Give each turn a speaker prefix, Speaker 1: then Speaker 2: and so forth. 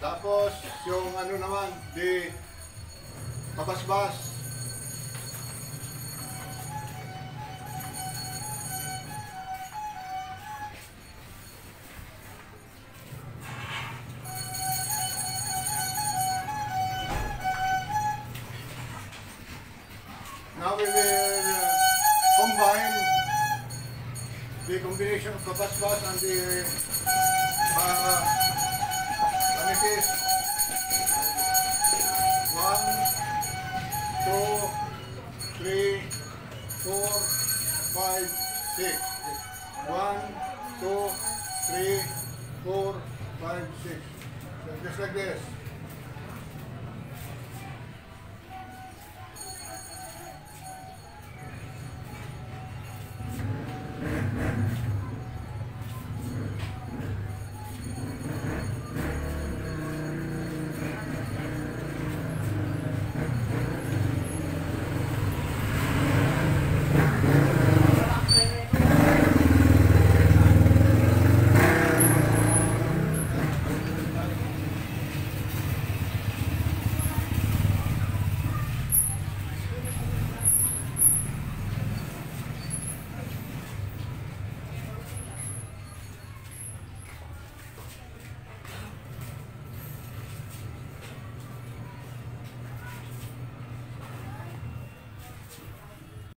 Speaker 1: Tapos, yung ano naman, di pabasbas. Now we will combine the combination of kabasbas and the uh. One, two, three, four, five, six. One, two, three, four, five, six. So just like this. Amen.